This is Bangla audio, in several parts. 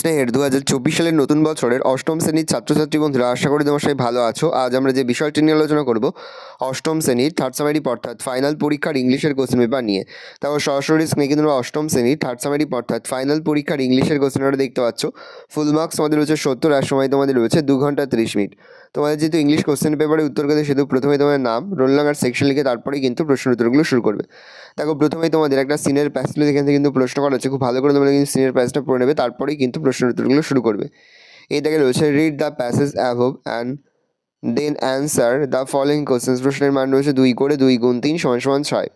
স্নেহের দু হাজার চব্বিশ সালের নতুন বছরের অষ্টম শ্রেণির ছাত্রছাত্রী বন্ধুরা, আশা করি তোমার সবাই ভালো আছো। আজ আমরা যে বিষয়টি নিয়ে আলোচনা করব, অষ্টম শ্রেণির থার্ড সামারি অর্থাৎ ফাইনাল পরীক্ষার ইংলিশের কোশ্চেন পেপার নিয়ে। তারপর সরাসরি স্ক্রিনে কিন্তু তোমরা অষ্টম শ্রেণির থার্ড সামারি অর্থাৎ ফাইনাল পরীক্ষার ইংলিশের কোশ্চেন দেখতে পাচ্ছ। ফুল মার্কস তোমাদের রয়েছে সত্তর, আর সময় তোমাদের রয়েছে দু ঘণ্টা ত্রিশ মিনিট। তোমাদের যেহেতু ইংলিশ কোশ্চেন পেপারে উত্তর করতে সেহেতু প্রথমে তোমার নাম, রোল নাম্বার সেকশন লিখে তারপরেই কিন্তু প্রশ্ন উত্তরগুলো শুরু করবে। দেখো, প্রথমেই তোমাদের একটা সিনের প্যাসেজ এখান থেকে কিন্তু প্রশ্ন করা হচ্ছে। খুব ভালো করে তোমরা কিন্তু সিনের প্যাসেজটা পড়ে নেবে, তারপরেই কিন্তু প্রশ্নের উত্তরগুলো শুরু করবে। এই দেখে রয়েছে read the passage above and then answer the following questions প্রশ্নের মান রয়েছে দুই করে দুই গুণ তিন সমান সমান ছয়।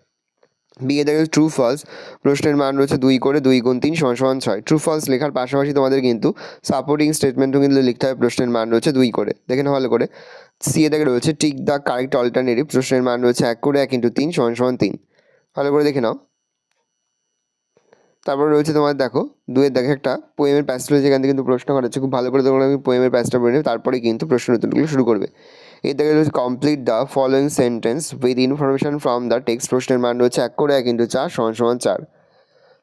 বিয়ে দেখে ট্রু ফলস প্রশ্নের মান রয়েছে দুই করে দুই গুণ তিন সমান সমান ছয়। ট্রু ফলস লেখার পাশাপাশি তোমাদের কিন্তু সাপোর্টিং স্টেটমেন্টও কিন্তু লিখতে হবে প্রশ্নের মান রয়েছে দুই করে। দেখে না ভালো করে। সি এ দেখে রয়েছে টিক দ্য কারেক্ট অল্টারনেটিভ প্রশ্নের মান রয়েছে এক করে এক ইন্টু তিন সমান সমান তিন। ভালো করে দেখে নাও। তারপরে রয়েছে তোমার দেখো দুয়ের দেখে একটা পোয়েমের প্যাসেজ রয়েছে, এখান থেকে কিন্তু প্রশ্ন করা হচ্ছে। খুব ভালো করে তোমরা আমি পোয়েমের প্যাসটা পড়ে নেবে তারপরে কিন্তু প্রশ্ন উত্তরগুলো শুরু করবে। দেখে রয়েছে complete the following sentence with information from the text প্রশ্নের মান রয়েছে এক করে এক ইন্টু চার সমান সমান চার।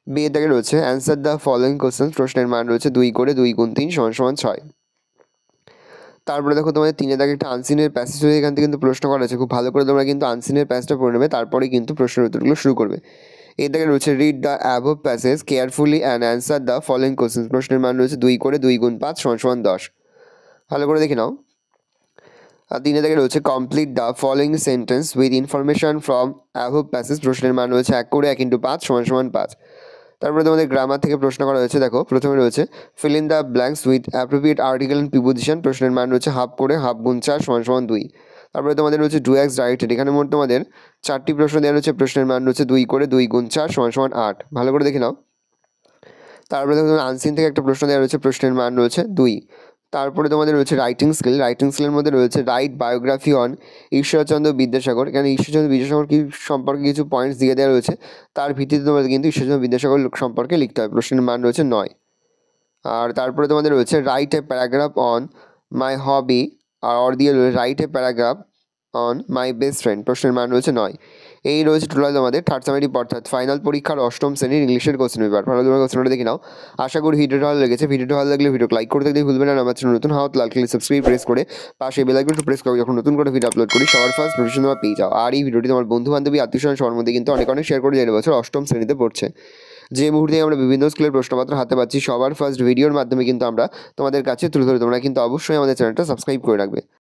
বিয়ে দেখে রয়েছে অ্যান্সার দ্য ফলোয়িং কোশ্চেন প্রশ্নের মান রয়েছে দুই করে দুই গুণ তিন সমান সমান ছয়। তারপরে দেখো তোমাদের তিনে দাগে একটা আনসিনের প্যাসেজ রয়েছে, এখান থেকে কিন্তু প্রশ্ন করা আছে খুব ভালো করে তোমরা কিন্তু আনসিনের প্যাসটা পড়ে নেবে, তারপরেই কিন্তু প্রশ্নের উত্তরগুলো শুরু করবে। এর দেখে রয়েছে read the above passage carefully and answer the following question প্রশ্নের মান রয়েছে দুই করে দুই গুণ পাঁচ সমান সমান দশ। ভালো করে দেখে নাও। আর তিনে থেকে রয়েছে complete the following sentence with information from above passage প্রশ্নের মান রয়েছে এক করে এক ইন্টু পাঁচ সমান সমান পাঁচ। তারপরে তোমাদের গ্রামার থেকে প্রশ্ন করা হয়েছে, দেখো, প্রথমে রয়েছে fill in the blanks with appropriate article and preposition প্রশ্নের মান রয়েছে হাফ করে হাফ গুণ চার সমান সমান দুই। তারপরে তোমাদের রয়েছে ডু এক্স ডাইরেক্টেড এখানে মোট তোমাদের চারটি প্রশ্ন দেওয়া রয়েছে, প্রশ্নের মান রয়েছে দুই করে দুই গুণ চার সমান সমান আট। ভালো করে দেখে নাও। তারপরে দেখো আনসিন থেকে একটা প্রশ্ন দেওয়া রয়েছে, প্রশ্নের মান রয়েছে দুই। তারপরে তোমাদের রয়েছে রাইটিং স্কিল রাইটিং স্কিলের মধ্যে রয়েছে write biography on Ishwarchandra Vidyasagar. এখানে ঈশ্বরচন্দ্র বিদ্যাসাগর কি সম্পর্কে কিছু পয়েন্টস দিয়ে দেওয়া রয়েছে? তার ভিত্তিতে তোমাদের কিন্তু ঈশ্বরচন্দ্র বিদ্যাসাগর সম্পর্কে লিখতে হবে প্রশ্নের মান রয়েছে নয়। আর তারপরে তোমাদের রয়েছে write a paragraph on my hobby আর দিয়ে write a paragraph on my best friend প্রশ্নের মান রয়েছে নয়। এই রয়েছে টোটাল তোমাদের থার্ড সেমিটি অর্থাৎ ফাইনাল পরীক্ষার অষ্টম শ্রেণির ইংলিশের কোশ্চেন পেপার ভালো তোমার কোশ্চেনটা দেখে নাও। আশা করি ভিডিওটা ভালো লেগেছে। ভিডিওটা ভালো লাগলে ভিডিও লাইক করতে দেখতে ভুলবেন না। আমার চ্যানেল নতুন হাত লাল ক্লিক সাবস্ক্রাইব প্রেস করে পাশে বেলাইকনটা প্রেস করে। যখন নতুন করে ভিডিও আপলোড করি, সবার ফার্স্ট নোটিফিকেশন তোমার পেয়ে যাও। আর এই ভিডিওটি তোমার বন্ধু বান্ধবী আত্মীয় সবার মধ্যে কিন্তু অনেক অনেক শেয়ার করে দেড় বছর অষ্টম শ্রেণীতে পড়ছে। যে মুহূর্তে আমরা বিভিন্ন স্কুলের প্রশ্নপত্র হাতে পাচ্ছি, সবার ফার্স্ট ভিডিওর মাধ্যমে কিন্তু আমরা তোমাদের কাছে তুলে ধরে। তোমরা কিন্তু অবশ্যই আমাদের চ্যানেলটা সাবস্ক্রাইব করে রাখবে।